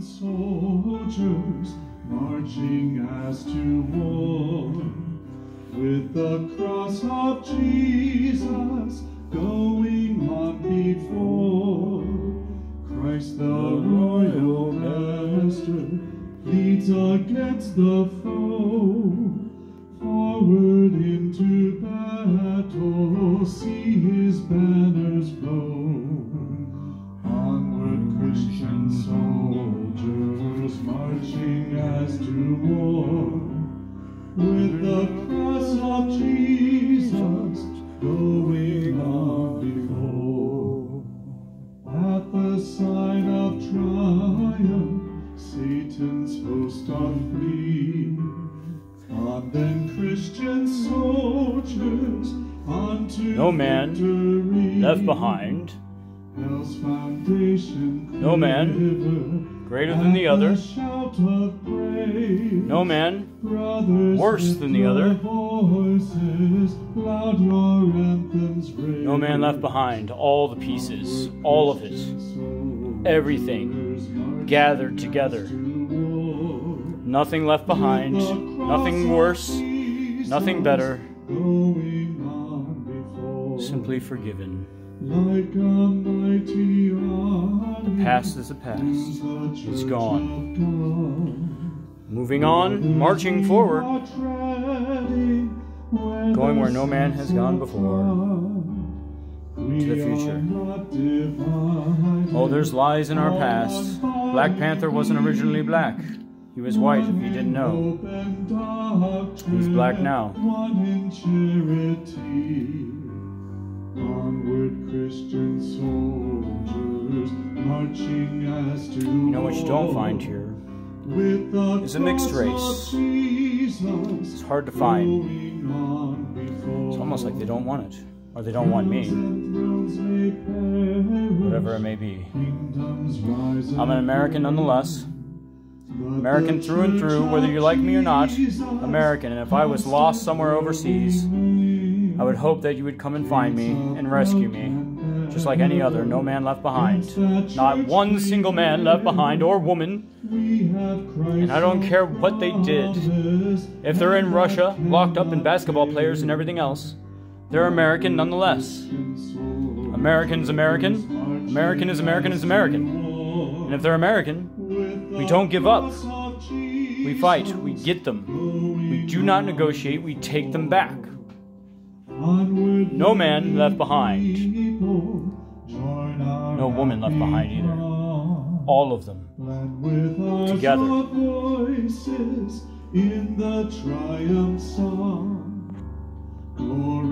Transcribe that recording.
soldiers marching as to war. With the cross of Jesus going on before Christ the royal master leads against the foe. Forward into battle see his banners flow onward Christian soldiers marching as to war with the cross of Jesus going on before. At the sign of triumph, Satan's host doth flee. On then Christian soldiers unto No man victory. left behind, No man greater than the other, shout of praise. no man worse than the other. Voices, loud your anthems no man left behind, all the pieces, all of it, everything gathered together. Nothing left behind, nothing worse, nothing better, Going on before. simply forgiven. Like a mighty army, The past is the past. It's gone. Moving on, marching forward, Are treading where going where no man has gone before. to the future. Oh, there's lies in our past. Black Panther wasn't originally black. He was white if you didn't know. He's black now. Christian soldiers marching as to You know what you don't find here? is a mixed race. It's hard to find. It's almost like they don't want it. Or they don't want me. Thrones may perish, Whatever it may be. I'm an American nonetheless. American through and through, whether you like me or not. American. And if I was lost somewhere overseas, I would hope that you would come and find me and rescue me. Just like any other, no man left behind. Not one single man left behind or woman. And I don't care what they did. If they're in Russia, locked up in basketball players and everything else, they're American nonetheless. American's American. American is American is American. And if they're American, we don't give up. We fight. We get them. We do not negotiate. We take them back. No man left behind. No woman left behind either. All of them together. in the triumph song. Glory